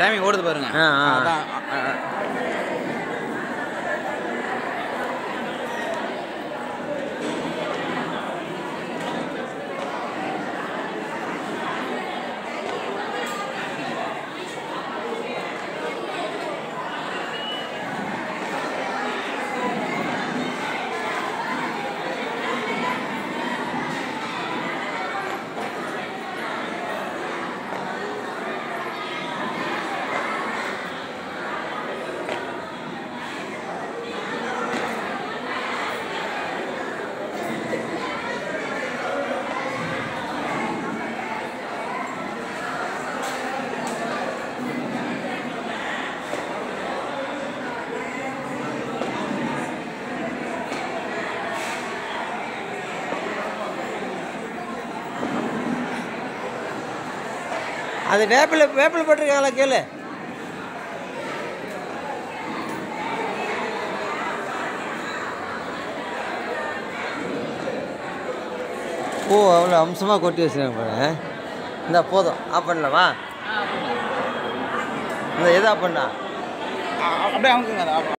Timing ஓடுது பாருங்க. அது வேப்பிலை வேப்பிலை போட்டிருக்காங்களா கேளு. ஓ அவ்வளோ அம்சமாக கொட்டி வச்சுருக்காங்க பாரு இந்த போதும். ஆஃப் பண்ணலாமா? இந்த எதா பண்ணா? அப்படியே அதை.